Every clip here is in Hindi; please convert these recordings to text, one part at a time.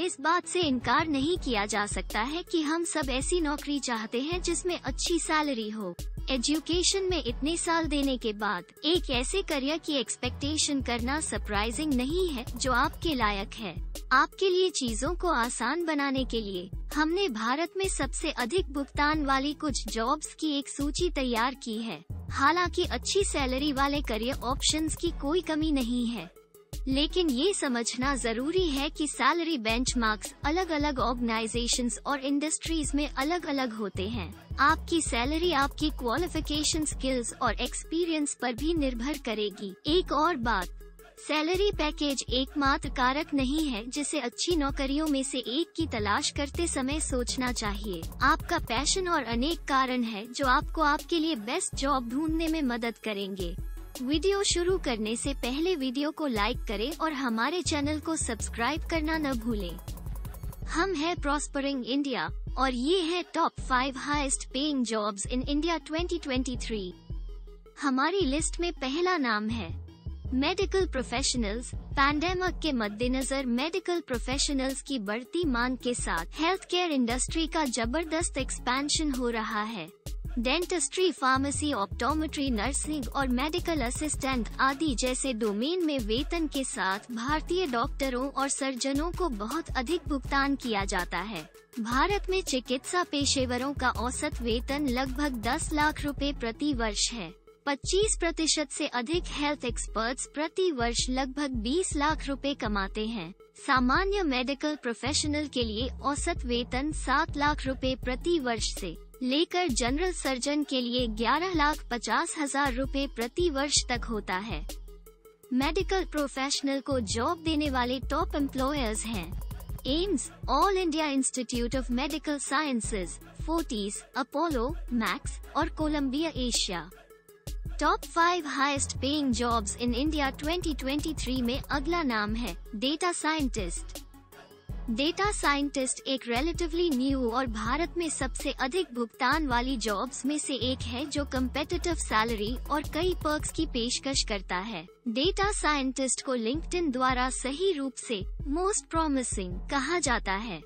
इस बात से इनकार नहीं किया जा सकता है कि हम सब ऐसी नौकरी चाहते हैं जिसमें अच्छी सैलरी हो। एजुकेशन में इतने साल देने के बाद, एक ऐसे करियर की एक्सपेक्टेशन करना सरप्राइजिंग नहीं है, जो आपके लायक है। आपके लिए चीज़ों को आसान बनाने के लिए, हमने भारत में सबसे अधिक भुगतान वाली कुछ जॉब्स की एक सूची तैयार की है। हालाँकि अच्छी सैलरी वाले करियर ऑप्शंस की कोई कमी नहीं है। लेकिन ये समझना ज़रूरी है कि सैलरी बेंचमार्क्स अलग अलग ऑर्गेनाइजेशंस और इंडस्ट्रीज़ में अलग अलग होते हैं। आपकी सैलरी आपकी क्वालिफिकेशन स्किल्स और एक्सपीरियंस पर भी निर्भर करेगी। एक और बात सैलरी पैकेज एकमात्र कारक नहीं है जिसे अच्छी नौकरियों में से एक की तलाश करते समय सोचना चाहिए। आपका पैशन और अनेक कारण है जो आपको आपके लिए बेस्ट जॉब ढूँढने में मदद करेंगे। वीडियो शुरू करने से पहले वीडियो को लाइक करें और हमारे चैनल को सब्सक्राइब करना न भूलें। हम है प्रॉस्परिंग इंडिया और ये है top five highest paying jobs in India 2023। हमारी लिस्ट में पहला नाम है मेडिकल प्रोफेशनल्स पैंडेमिक के मद्देनजर मेडिकल प्रोफेशनल्स की बढ़ती मांग के साथ हेल्थ केयर इंडस्ट्री का ज़बरदस्त एक्सपेंशन हो रहा है डेंटिस्ट्री फार्मेसी ऑप्टोमेट्री नर्सिंग और मेडिकल असिस्टेंट आदि जैसे डोमेन में वेतन के साथ भारतीय डॉक्टरों और सर्जनों को बहुत अधिक भुगतान किया जाता है। भारत में चिकित्सा पेशेवरों का औसत वेतन लगभग 10 लाख रुपए प्रति वर्ष है। 25 प्रतिशत से अधिक हेल्थ एक्सपर्ट्स प्रति वर्ष लगभग 20 लाख रुपए कमाते हैं। सामान्य मेडिकल प्रोफेशनल के लिए औसत वेतन 7 लाख रुपए प्रति वर्ष से। लेकर जनरल सर्जन के लिए 11 लाख पचास हज़ार रूपए प्रति वर्ष तक होता है। मेडिकल प्रोफेशनल को जॉब देने वाले टॉप एम्प्लॉयर्स हैं। AIIMS, all India institute of medical sciences Fortis, Apollo, Max और Columbia, Asia. Top five highest paying jobs in India 2023 में अगला नाम है, डेटा साइंटिस्ट। डेटा साइंटिस्ट एक रिलेटिवली न्यू और भारत में सबसे अधिक भुगतान वाली जॉब्स में से एक है जो कम्पेटिटिव सैलरी और कई पर्क्स की पेशकश करता है। डेटा साइंटिस्ट को लिंक्डइन द्वारा सही रूप से मोस्ट प्रोमिसिंग कहा जाता है।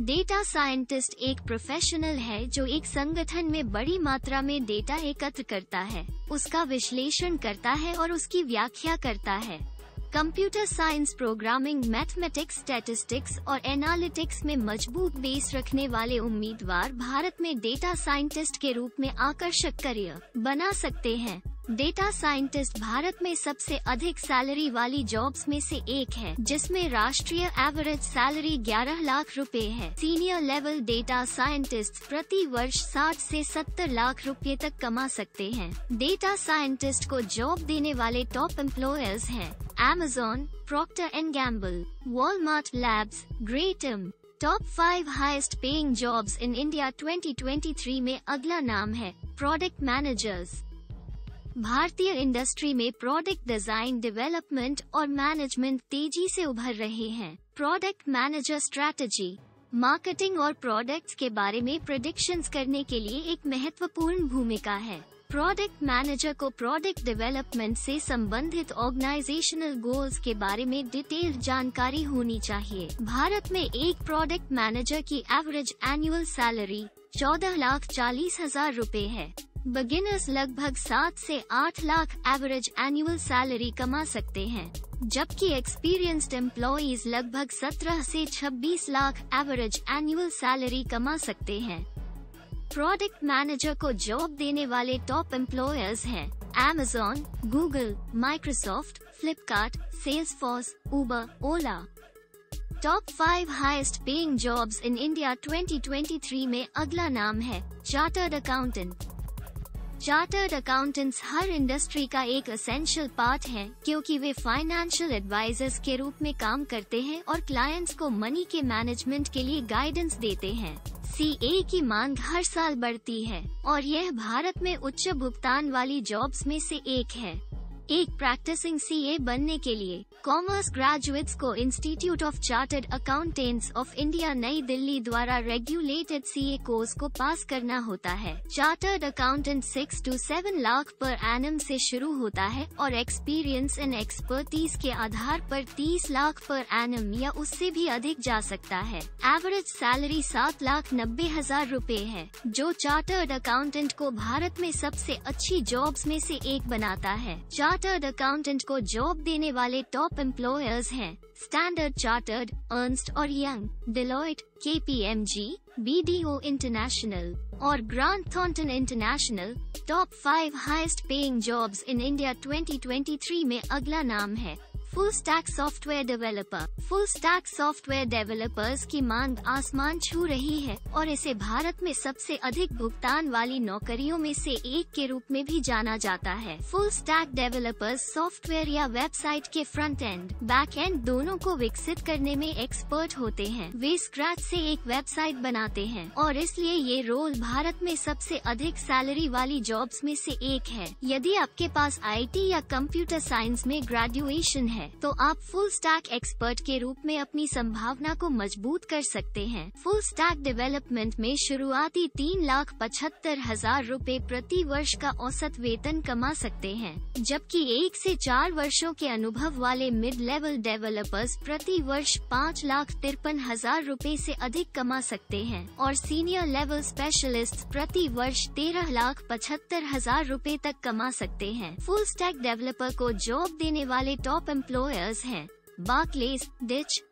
डेटा साइंटिस्ट एक प्रोफेशनल है जो एक संगठन में बड़ी मात्रा में डेटा एकत्र करता है। उसका विश्लेषण करता है और उसकी व्याख्या करता है। Computer science programming, mathematics statistics और एनालिटिक्स में मज़बूत बेस रखने वाले उम्मीदवार भारत में डेटा साइंटिस्ट के रूप में आकर्षक करियर बना सकते हैं। डेटा साइंटिस्ट भारत में सबसे अधिक सैलरी वाली जॉब्स में से एक है, जिसमें राष्ट्रीय एवरेज सैलरी 11 लाख रुपए है। सीनियर लेवल डेटा साइंटिस्ट प्रति वर्ष 60 से 70 लाख रुपए तक कमा सकते हैं। डेटा साइंटिस्ट को जॉब देने वाले टॉप एम्प्लॉयर्स हैं। Amazon Procter & Gamble, Walmart Labs, ग्रेटम top five highest paying jobs in India 2023 में अगला नाम है प्रोडक्ट मैनेजर्स भारतीय इंडस्ट्री में प्रोडक्ट डिज़ाइन डेवलपमेंट और मैनेजमेंट तेज़ी से उभर रहे हैं। प्रोडक्ट मैनेजर स्ट्रैटेजी मार्केटिंग और प्रोडक्ट्स के बारे में प्रोडिक्शन करने के लिए एक महत्वपूर्ण भूमिका है। प्रोडक्ट मैनेजर को प्रोडक्ट डेवलपमेंट से संबंधित ऑर्गेनाइजेशनल गोल्स के बारे में डिटेल जानकारी होनी चाहिए। भारत में एक प्रोडक्ट मैनेजर की एवरेज एनुअल सैलरी चौदह लाख चालीस हज़ार रूपए है। बिगिनर्स लगभग सात से आठ लाख एवरेज एनुअल सैलरी कमा सकते हैं, जबकि एक्सपीरियंस्ड एम्प्लॉज लगभग 17 से 26 लाख एवरेज एनुअल सैलरी कमा सकते हैं। प्रोडक्ट मैनेजर को जॉब देने वाले टॉप एम्प्लॉयर्स हैं Amazon Google Microsoft Flipkart Salesforce Uber Ola top five highest paying jobs in India 2023 में अगला नाम है चार्टर्ड अकाउंटेंट चार्टर्ड अकाउंटेंट्स हर इंडस्ट्री का एक असेंशियल पार्ट है, क्योंकि वे फाइनेंशियल एडवाइजर्स के रूप में काम करते हैं और क्लाइंट्स को मनी के मैनेजमेंट के लिए गाइडेंस देते हैं। सी ए की मांग हर साल बढ़ती है, और यह भारत में उच्च भुगतान वाली जॉब्स में से एक है। एक प्रैक्टिसिंग सीए बनने के लिए कॉमर्स ग्रेजुएट्स को institute of chartered accountants of India New Delhi द्वारा रेगुलेटेड सीए कोर्स को पास करना होता है chartered accountant six to seven lakh per annum से शुरू होता है और एक्सपीरियंस एंड एक्सपर्टीज के आधार पर तीस लाख पर एनम या उससे भी अधिक जा सकता है एवरेज सैलरी सात लाख नब्बे हज़ार रूपए है जो चार्टर्ड अकाउंटेंट को भारत में सबसे अच्छी जॉब्स में से एक बनाता है चार्टर्ड अकाउंटेंट को जॉब देने वाले टॉप एम्प्लॉयर्स हैं स्टैंडर्ड चार्टर्ड अर्नस्ट और Young Deloitte K P M G B D O International और Grant Thornton International top five highest paying jobs in India 2023 में अगला नाम है। Full stack software developer full stack software developers की मांग आसमान छू रही है और इसे भारत में सबसे अधिक भुगतान वाली नौकरियों में से एक के रूप में भी जाना जाता है। फुल स्टैक डेवलपर्स सॉफ्टवेयर या वेबसाइट के फ्रंट एंड बैक एंड दोनों को विकसित करने में एक्सपर्ट होते हैं। वे स्क्रैच से एक वेबसाइट बनाते हैं और इसलिए ये रोल भारत में सबसे अधिक सैलरी वाली जॉब्स में से एक है। यदि आपके पास आईटी या कंप्यूटर साइंस में ग्रेजुएशन है है तो आप फुल स्टैक एक्सपर्ट के रूप में अपनी संभावना को मज़बूत कर सकते हैं। फुल स्टैक डेवलपमेंट में शुरुआती तीन लाख पचहत्तर हज़ार रूपए प्रति वर्ष का औसत वेतन कमा सकते हैं, जबकि एक से चार वर्षों के अनुभव वाले मिड लेवल डेवलपर्स प्रति वर्ष पाँच लाख तिरपन हज़ार रूपए ऐसी अधिक कमा सकते हैं, और सीनियर लेवल स्पेशलिस्ट प्रति वर्ष तेरह लाख पचहत्तर हज़ार रूपए तक कमा सकते हैं। फुल स्टैक डेवलपर को जॉब देने वाले टॉप एम्प्लॉयर्स हैं।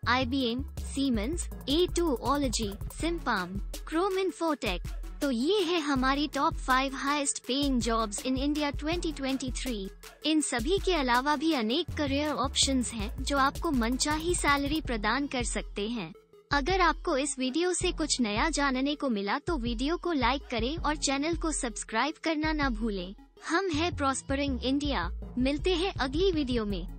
आईबीएम सीमेंस ए टू ओलॉजी सिम्पाम क्रोम इन्फोटेक तो ये है हमारी top five highest paying jobs in India 2023। इन सभी के अलावा भी अनेक करियर ऑप्शंस हैं जो आपको मनचाही सैलरी प्रदान कर सकते हैं। अगर आपको इस वीडियो से कुछ नया जानने को मिला तो वीडियो को लाइक करें और चैनल को सब्सक्राइब करना न भूलें। हम है प्रॉस्परिंग इंडिया मिलते हैं अगली वीडियो में।